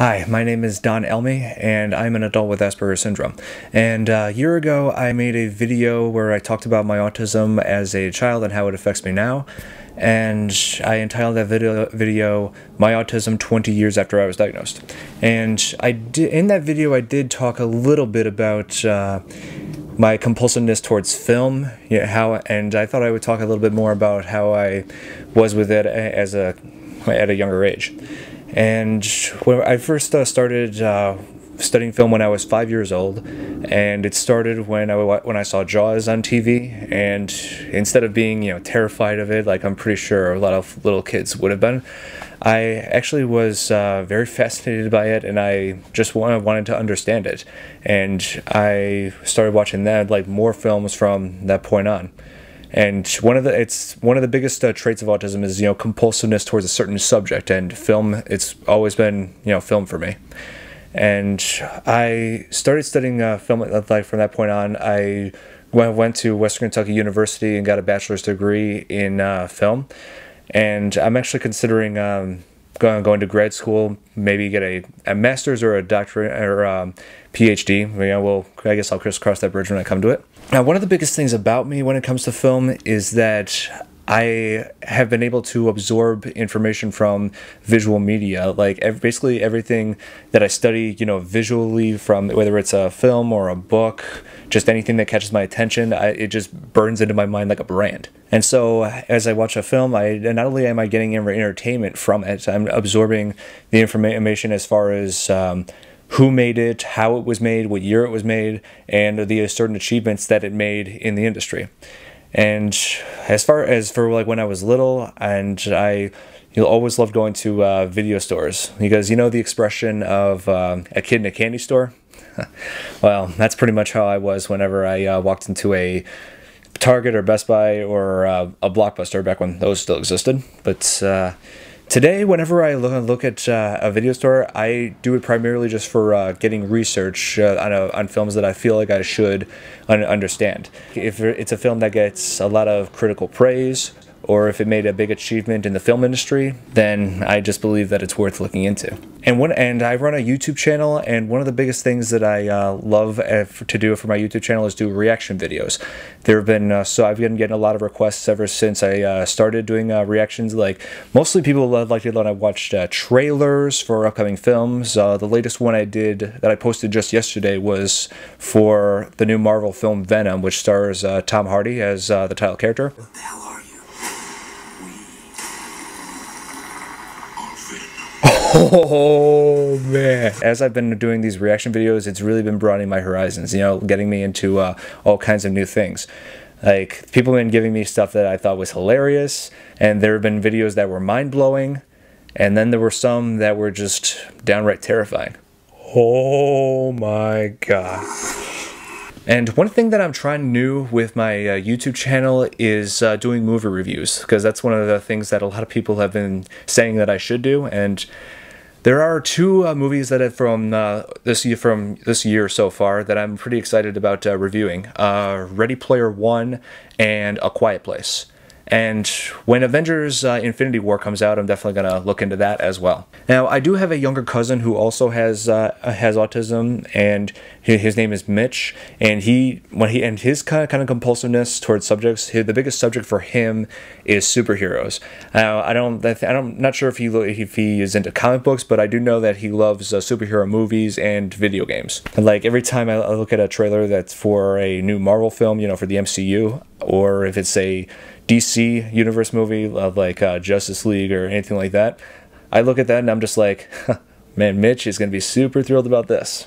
Hi, my name is Don Elmi, and I'm an adult with Asperger's syndrome. And uh, a year ago, I made a video where I talked about my autism as a child and how it affects me now. And I entitled that video, video "My Autism 20 Years After I Was Diagnosed." And I in that video, I did talk a little bit about uh, my compulsiveness towards film, you know, how, and I thought I would talk a little bit more about how I was with it as a at a younger age. And when I first uh, started uh, studying film when I was five years old, and it started when I when I saw Jaws on TV. And instead of being you know terrified of it, like I'm pretty sure a lot of little kids would have been, I actually was uh, very fascinated by it, and I just wanted wanted to understand it. And I started watching that like more films from that point on. And one of the it's one of the biggest uh, traits of autism is you know compulsiveness towards a certain subject, and film. It's always been you know film for me. And I started studying uh, film like from that point on. I went to Western Kentucky University and got a bachelor's degree in uh, film. And I'm actually considering um, going going to grad school, maybe get a, a master's or a doctorate or um, PhD. Know, well, I guess I'll crisscross that bridge when I come to it. Now, one of the biggest things about me when it comes to film is that I have been able to absorb information from visual media, like basically everything that I study, you know, visually from whether it's a film or a book, just anything that catches my attention, I, it just burns into my mind like a brand. And so as I watch a film, I not only am I getting entertainment from it, I'm absorbing the information as far as um, who made it, how it was made, what year it was made, and the certain achievements that it made in the industry. And as far as for like when I was little, and I you'll always love going to uh, video stores because you know the expression of um, a kid in a candy store. well, that's pretty much how I was whenever I uh, walked into a Target or Best Buy or uh, a Blockbuster back when those still existed. But uh, Today, whenever I look, look at uh, a video store, I do it primarily just for uh, getting research uh, on, a, on films that I feel like I should un understand. If it's a film that gets a lot of critical praise, or if it made a big achievement in the film industry, then I just believe that it's worth looking into. And one, and I run a YouTube channel, and one of the biggest things that I uh, love uh, to do for my YouTube channel is do reaction videos. There have been uh, so I've been getting a lot of requests ever since I uh, started doing uh, reactions. Like mostly people like it when I watched uh, trailers for upcoming films. the latest one I did that I posted just yesterday was for the new Marvel film Venom, which stars Tom Hardy as the title character. Oh man! As I've been doing these reaction videos, it's really been broadening my horizons. You know, getting me into uh, all kinds of new things. Like people have been giving me stuff that I thought was hilarious, and there have been videos that were mind blowing, and then there were some that were just downright terrifying. Oh my god! And one thing that I'm trying new with my uh, YouTube channel is uh, doing movie reviews because that's one of the things that a lot of people have been saying that I should do and there are two uh, movies that have from uh, this year from this year so far that I'm pretty excited about uh, reviewing. Uh, Ready Player One and A Quiet Place. And when Avengers uh, Infinity War comes out, I'm definitely going to look into that as well. Now, I do have a younger cousin who also has uh, has autism, and his name is Mitch. And he when he and his kind of, kind of compulsiveness towards subjects, his, the biggest subject for him is superheroes. I don't I I'm not sure if he if he is into comic books, but I do know that he loves uh, superhero movies and video games. And like every time I look at a trailer that's for a new Marvel film, you know, for the MCU, or if it's a DC universe movie of like uh, Justice League or anything like that, I look at that and I'm just like, man, Mitch is going to be super thrilled about this.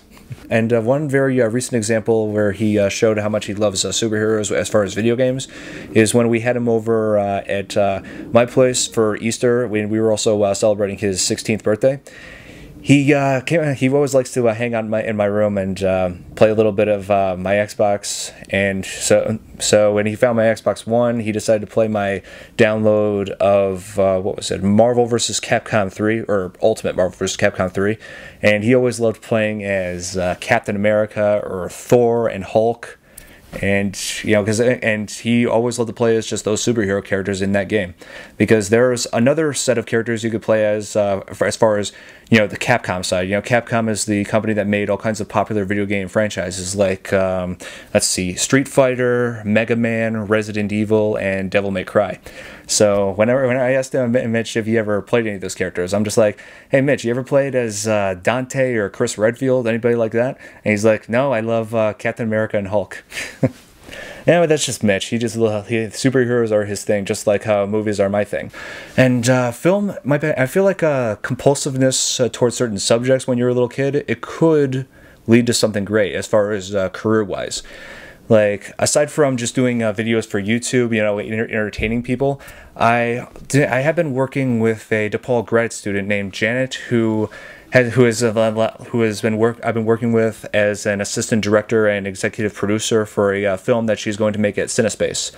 And uh, one very uh, recent example where he uh, showed how much he loves uh, superheroes as far as video games is when we had him over uh, at uh, my place for Easter. We, we were also celebrating his 16th birthday he uh, came, he always likes to uh, hang out in my in my room and uh, play a little bit of uh, my Xbox. And so so when he found my Xbox One, he decided to play my download of uh, what was it, Marvel vs. Capcom 3 or Ultimate Marvel vs. Capcom 3. And he always loved playing as uh, Captain America or Thor and Hulk. And you know because and he always loved to play as just those superhero characters in that game because there's another set of characters you could play as uh, as far as you know the Capcom side. You know, Capcom is the company that made all kinds of popular video game franchises like um, let's see, Street Fighter, Mega Man, Resident Evil, and Devil May Cry. So whenever when I asked him, Mitch if he ever played any of those characters, I'm just like, hey Mitch, you ever played as uh, Dante or Chris Redfield, anybody like that? And he's like, no, I love uh, Captain America and Hulk. But that's just Mitch. He just he, superheroes are his thing, just like how movies are my thing. And uh, film, my I feel like uh, compulsiveness uh, towards certain subjects when you're a little kid, it could lead to something great as far as uh, career wise. Like aside from just doing uh, videos for YouTube, you know, entertaining people, I I have been working with a DePaul grad student named Janet who has, who has who has been work I've been working with as an assistant director and executive producer for a uh, film that she's going to make at Cinespace.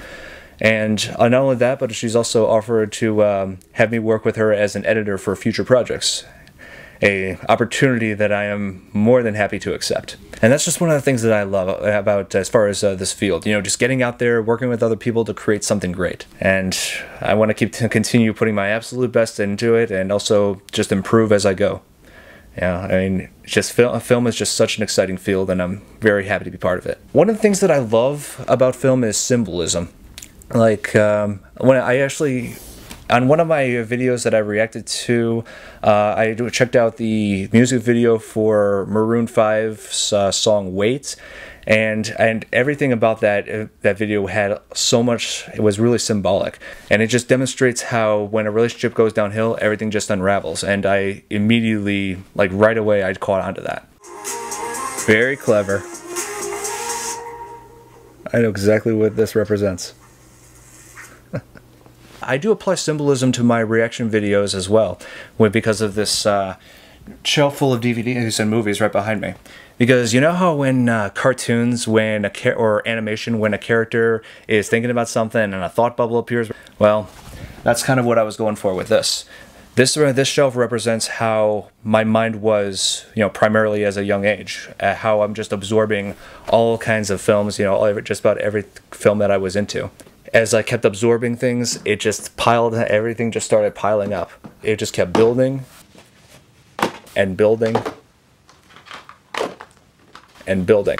And uh, not only that, but she's also offered to um, have me work with her as an editor for future projects. A opportunity that I am more than happy to accept. And that's just one of the things that I love about as far as uh, this field. You know, just getting out there, working with other people to create something great. And I want to keep to continue putting my absolute best into it, and also just improve as I go. Yeah, I mean, just film, film is just such an exciting field, and I'm very happy to be part of it. One of the things that I love about film is symbolism. Like um, when I actually on one of my videos that I reacted to, uh, I checked out the music video for Maroon 5's uh, song "Wait," and and everything about that uh, that video had so much it was really symbolic. And it just demonstrates how when a relationship goes downhill everything just unravels. And i immediately like right away i caught onto that. Very clever. I know exactly what this represents. I do apply symbolism to my reaction videos as well, because of this uh, shelf full of DVDs and movies right behind me. Because you know how when uh, cartoons, when a char- or animation, when a character is thinking about something and a thought bubble appears, well, that's kind of what I was going for with this. This uh, this shelf represents how my mind was, you know, primarily as a young age. Uh, how I'm just absorbing all kinds of films, you know, just about every film that I was into. As I kept absorbing things, it just piled. Everything just started piling up. It just kept building and building and building.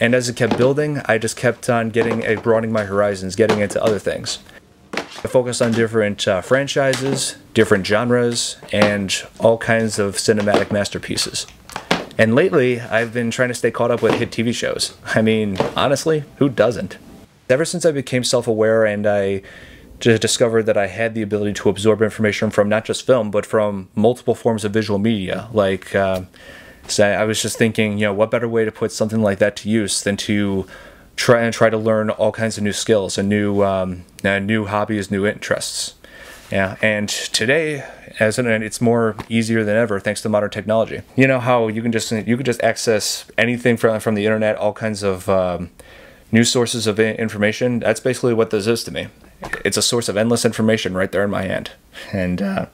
And as it kept building, I just kept on getting, uh, broadening my horizons, getting into other things. I focused on different uh, franchises, different genres, and all kinds of cinematic masterpieces. And lately, I've been trying to stay caught up with hit TV shows. I mean, honestly, who doesn't? Ever since I became self aware and I just discover that I had the ability to absorb information from not just film, but from multiple forms of visual media. Like, uh, I was just thinking, you know, what better way to put something like that to use than to try and try to learn all kinds of new skills and new um, uh, new hobbies, new interests. Yeah, and today, as an, it's more easier than ever thanks to modern technology. You know how you can just you can just access anything from from the internet, all kinds of um, news sources of information. That's basically what this is to me it's a source of endless information right there in my hand. And uh,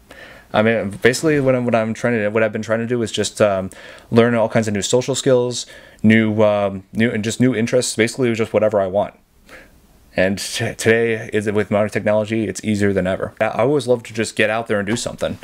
I mean, basically, what I'm, what I'm trying to what I've been trying to do is just um, learn all kinds of new social skills, new um, new and just new interests. Basically, just whatever I want. And today, is with modern technology, it's easier than ever. I always love to just get out there and do something.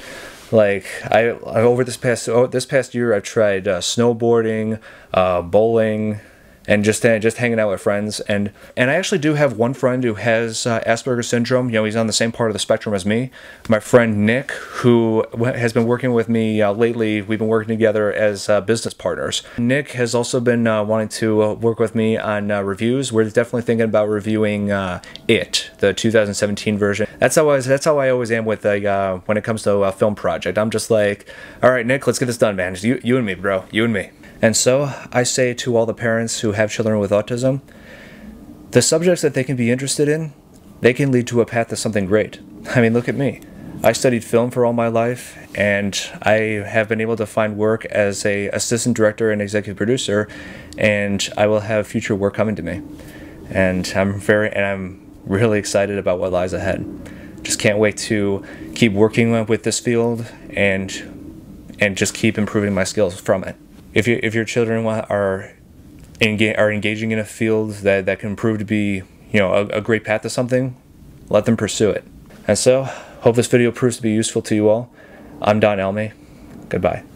Like I over this past oh, this past year, I've tried uh, snowboarding, uh, bowling, and just uh, just hanging out with friends. And and I actually do have one friend who has uh, Asperger's syndrome. You know, he's on the same part of the spectrum as me. My friend Nick, who has been working with me uh, lately, we've been working together as uh, business partners. Nick has also been uh, wanting to work with me on reviews. We're definitely thinking about reviewing it, the 2017 version. That's how I was, that's how I always am with when it comes to a film project. I'm just like, all right, Nick, let's get this done, man. Just you, you and me, bro. You and me. And so I say to all the parents who have children with autism, the subjects that they can be interested in, they can lead to a path to something great. I mean, look at me. I studied film for all my life, and I have been able to find work as a assistant director and executive producer, and I will have future work coming to me. And I'm very, and I'm really excited about what lies ahead. Just can't wait to keep working with this field and and just keep improving my skills from it if you if your children are enga- are engaging in a field that, that can prove to be you know a, a great path to something, let them pursue it. And so, hope this video proves to be useful to you all. I'm Don Elmi. Goodbye.